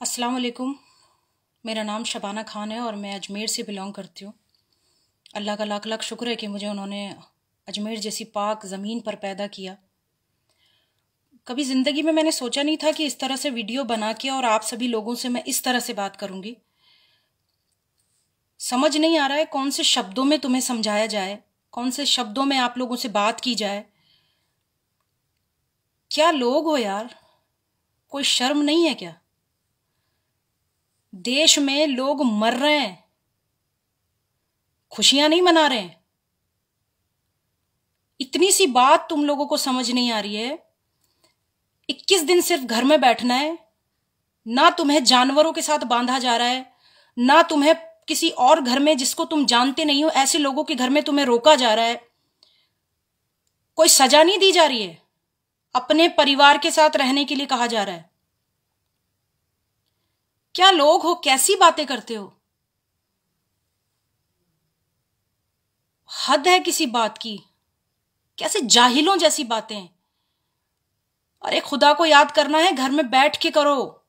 अस्सलाम वालेकुम मेरा नाम शबाना खान है और मैं अजमेर से बिलोंग करती हूँ। अल्लाह का लाख लाख शुक्र है कि मुझे उन्होंने अजमेर जैसी पाक ज़मीन पर पैदा किया। कभी ज़िंदगी में मैंने सोचा नहीं था कि इस तरह से वीडियो बना के और आप सभी लोगों से मैं इस तरह से बात करूँगी। समझ नहीं आ रहा है कौन से शब्दों में तुम्हें समझाया जाए, कौन से शब्दों में आप लोगों से बात की जाए। क्या लोग हो यार? कोई शर्म नहीं है क्या? देश में लोग मर रहे हैं। खुशियाँ नहीं मना रहे हैं। इतनी सी बात तुम लोगों को समझ नहीं आ रही है। इक्कीस दिन सिर्फ़ घर में बैठना है। ना तुम्हें जानवरों के साथ बांधा जा रहा है। ना तुम्हें किसी और घर में जिसको तुम जानते नहीं हो, ऐसे लोगों के घर में तुम्हें रोका जा रहा है। कोई सजा नहीं दी जा रही है। अपने परिवार के साथ रहने के लिए कहा जा रहा है। क्या लोग हो, कैसी बातें करते हो? हद है किसी बात की। कैसे जाहिलों जैसी बातें। अरे खुदा को याद करना है, घर में बैठ के करो।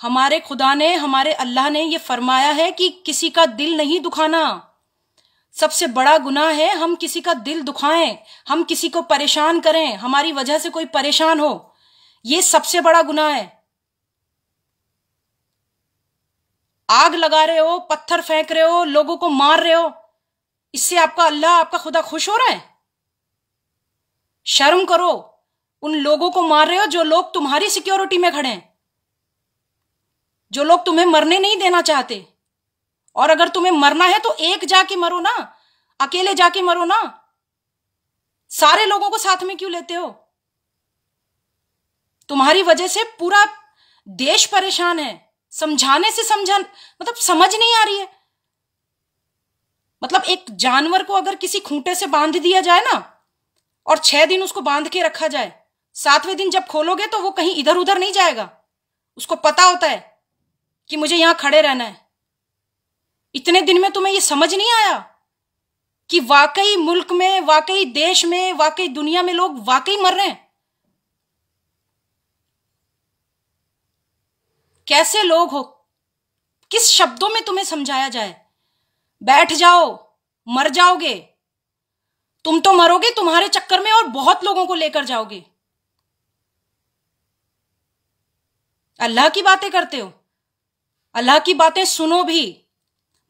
हमारे खुदा ने, हमारे अल्लाह ने यह फरमाया है कि किसी का दिल नहीं दुखाना। सबसे बड़ा गुनाह है, हम किसी का दिल दुखाएँ, हम किसी को परेशान करें, हमारी वजह से कोई परेशान हो। यह सबसे बड़ा गुनाह है। आग लगा रहे हो, पत्थर फेंक रहे हो, लोगों को मार रहे हो। इससे आपका अल्लाह, आपका खुदा खुश हो रहा है? शर्म करो। उन लोगों को मार रहे हो जो लोग तुम्हारी सिक्योरिटी में खड़े हैं। जो लोग तुम्हें मरने नहीं देना चाहते। और अगर तुम्हें मरना है तो एक जाके मरो ना। अकेले जाके मरो ना। सारे लोगों को साथ में क्यों लेते हो? तुम्हारी वजह से पूरा देश परेशान है। समझाने से समझा मतलब समझ नहीं आ रही है। मतलब एक जानवर को अगर किसी खूंटे से बाँध दिया जाए ना, और छह दिन उसको बाँध के रखा जाए, सातवें दिन जब खोलोगे तो वो कहीं इधर उधर नहीं जाएगा। उसको पता होता है कि मुझे यहाँ खड़े रहना है। इतने दिन में तुम्हें ये समझ नहीं आया कि वाकई मुल्क में, वाकई देश में, वाकई दुनिया में लोग वाकई मर रहे हैं? कैसे लोग हो? किस शब्दों में तुम्हें समझाया जाए? बैठ जाओ, मर जाओगे। तुम तो मरोगे तुम्हारे चक्कर में और बहुत लोगों को लेकर जाओगे। अल्लाह की बातें करते हो। अल्लाह की बातें सुनो भी,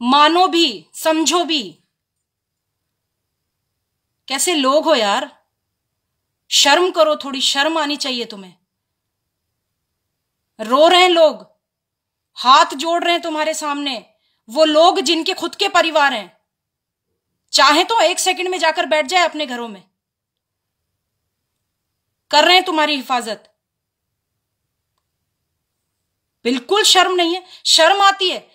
मानो भी, समझो भी। कैसे लोग हो यार? शर्म करो, थोड़ी शर्म आनी चाहिए तुम्हें। रो रहे हैं लोग। हाथ जोड़ रहे हैं तुम्हारे सामने। वो लोग जिनके खुद के परिवार हैं। चाहे तो एक सेकंड में जाकर बैठ जाए अपने घरों में। कर रहे हैं तुम्हारी हिफाजत। बिल्कुल शर्म नहीं है। शर्म आती है।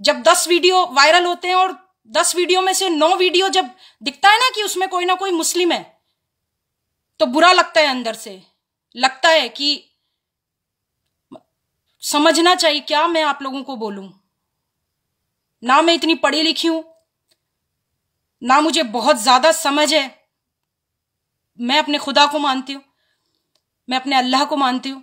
जब दस वीडियो वायरल होते हैं और दस वीडियो में से नौ वीडियो जब दिखता है ना कि उसमें कोई ना कोई मुस्लिम है तो बुरा लगता है अंदर से। लगता है कि समझना चाहिए, क्या मैं आप लोगों को बोलूँ? ना मैं इतनी पढ़ी लिखी हूँ, ना मुझे बहुत ज़्यादा समझ है। मैं अपने खुदा को मानती हूँ, मैं अपने अल्लाह को मानती हूँ।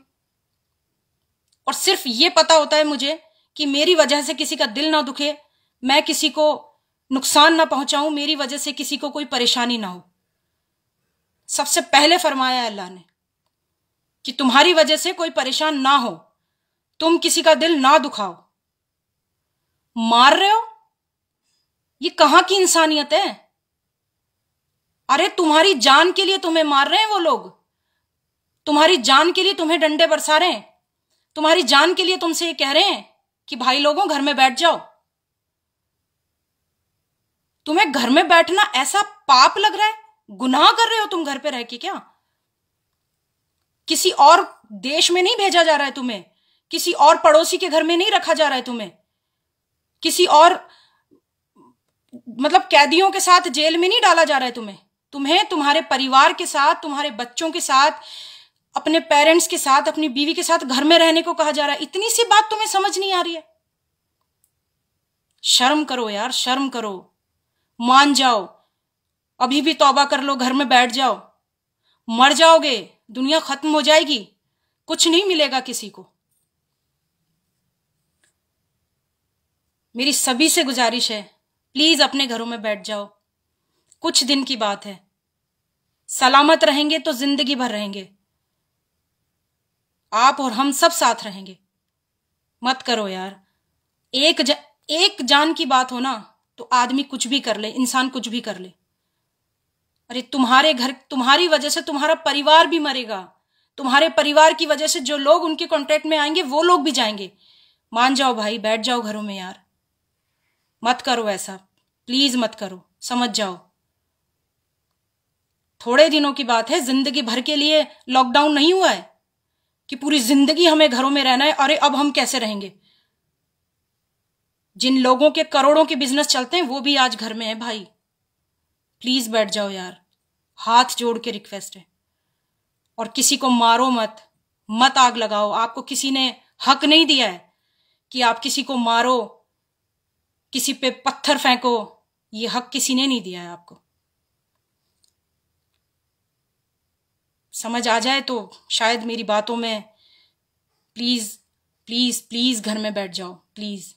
और सिर्फ़ ये पता होता है मुझे कि मेरी वजह से किसी का दिल ना दुखे, मैं किसी को नुकसान ना पहुंचाऊं, मेरी वजह से किसी को कोई परेशानी ना हो। सबसे पहले फरमाया अल्लाह ने कि तुम्हारी वजह से कोई परेशान ना हो। तुम किसी का दिल ना दुखाओ। मार रहे हो? ये कहाँ की इंसानियत है? अरे, तुम्हारी जान के लिए तुम्हें मार रहे हैं वो लोग। तुम्हारी जान के लिए तुम्हें डंडे बरसा रहे हैं। तुम्हारी जान के लिए तुमसे ये कह रहे हैं कि भाई लोगों, घर में बैठ जाओ। तुम्हें घर में बैठना ऐसा पाप लग रहा है? गुनाह कर रहे हो तुम घर पे रह के क्या? किसी और देश में नहीं भेजा जा रहा है तुम्हें। किसी और पड़ोसी के घर में नहीं रखा जा रहा है तुम्हें? किसी और मतलब कैदियों के साथ जेल में नहीं डाला जा रहा है तुम्हें? तुम्हें तुम्हारे परिवार के साथ, तुम्हारे बच्चों के साथ, अपने पेरेंट्स के साथ, अपनी बीवी के साथ घर में रहने को कहा जा रहा है। इतनी सी बात तुम्हें समझ नहीं आ रही है? शर्म करो यार, शर्म करो। मान जाओ। अभी भी तौबा कर लो, घर में बैठ जाओ। मर जाओगे, दुनिया खत्म हो जाएगी। कुछ नहीं मिलेगा किसी को। मेरी सभी से गुजारिश है प्लीज़ अपने घरों में बैठ जाओ। कुछ दिन की बात है। सलामत रहेंगे तो ज़िंदगी भर रहेंगे। आप और हम सब साथ रहेंगे। मत करो यार। एक जा, एक जान की बात हो ना तो आदमी कुछ भी कर ले इंसान कुछ भी कर ले। अरे तुम्हारे घर तुम्हारी वजह से तुम्हारा परिवार भी मरेगा। तुम्हारे परिवार की वजह से जो लोग उनके कॉन्टेक्ट में आएँगे वो लोग भी जाएँगे। मान जाओ भाई बैठ जाओ घरों में यार। मत करो ऐसा। प्लीज़ मत करो। समझ जाओ। थोड़े दिनों की बात है, ज़िंदगी भर के लिए लॉकडाउन नहीं हुआ है कि पूरी ज़िंदगी हमें घरों में रहना है, अरे अब हम कैसे रहेंगे? जिन लोगों के करोड़ों के बिज़नेस चलते हैं, वो भी आज घर में है भाई। प्लीज़ बैठ जाओ यार। हाथ जोड़ के रिक्वेस्ट है। और किसी को मारो मत। मत आग लगाओ। आपको किसी ने हक नहीं दिया है कि आप किसी को मारो। किसी पे पत्थर फेंको, ये हक किसी ने नहीं दिया है आपको। समझ आ जाए तो शायद मेरी बातों में प्लीज़ प्लीज़ प्लीज़ घर में बैठ जाओ प्लीज़